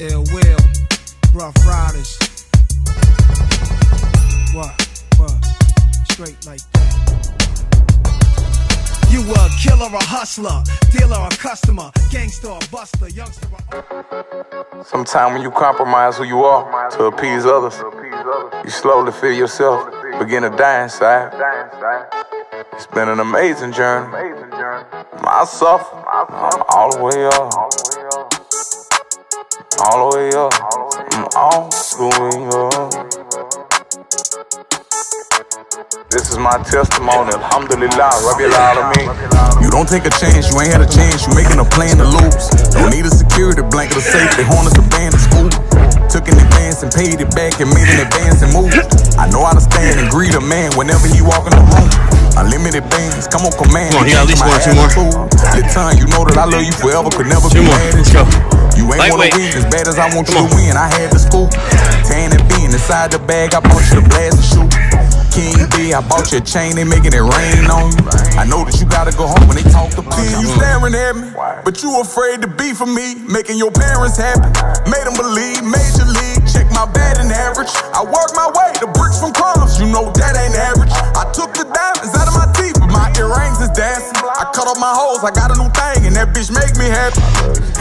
Ill Will, Ruff Ryders. What? What? Straight like that. You a killer, a hustler, dealer, a customer, gangster, a buster, youngster. A... Sometimes when you compromise who you are to appease others, you slowly feel yourself begin to die inside. It's been an amazing journey. I suffer all the way up, all the way up, I'm all way up. This is my testimony, alhamdulillah, rabbil alamin. You don't take a chance, you ain't had a chance, you making a plan to lose. Don't need a security blanket or safety, harness a band to school. Took an advance and paid it back and made an advance and moved. I know how to stand and greet a man whenever he walk in the room. Unlimited bands, come on command. Come on, you got at least one or two more. The time you know that I love you forever, could never Two be more. Let's go. you. You ain't wanna win as bad as I want you Come to on. win. I had the school. Tan and bean inside the bag, I bought you the blast and shoot. King B, I bought you a chain, they making it rain on you. I know that you gotta go home when they talk to me. You staring at me, but you afraid to be for me. Making your parents happy, made them believe, major league. Check my batting average. I cut my hoes, I got a new thing, and that bitch make me happy.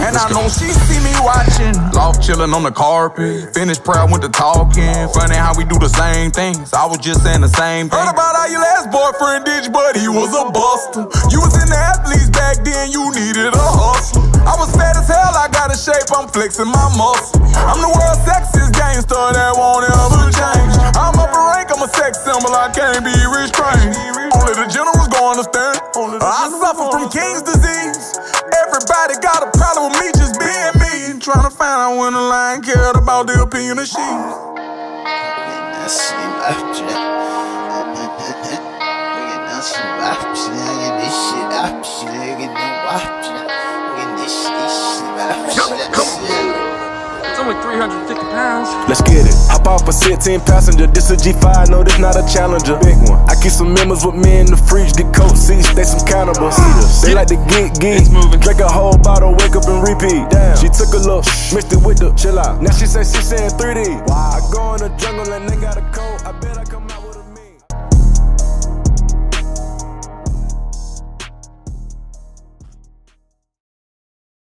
And I know she see me watching. Loft chilling on the carpet. Finished prayer, went to talking. Funny how we do the same things. I was just saying the same thing. Heard about how your last boyfriend ditched, but he was a buster. You was in the athletes back then, you needed a hustler. I was fat as hell, I got a shape, I'm flexing my muscle. I'm the world's sexiest gangster that won't ever change. I'm up a rank, I'm a sex symbol, I can't be restrained. Only the generals gonna understand. I suffer from King's disease. Everybody got a problem with me just being me. Trying to find out when the line cared about the opinion of she. Nasıl yapacağım? 350 pounds. Let's get it. Hop off a 16 passenger. This a G5, no, this not a challenger. Big one. I keep some members with me in the fridge. Get coat seats, they some cannibals. They like to get geek. It's moving. Drink a whole bottle, wake up and repeat. Damn. She took a look, mixed it with the chill out. Now she say she saying 3D. I go in the jungle and they got a coat. I bet I come out with.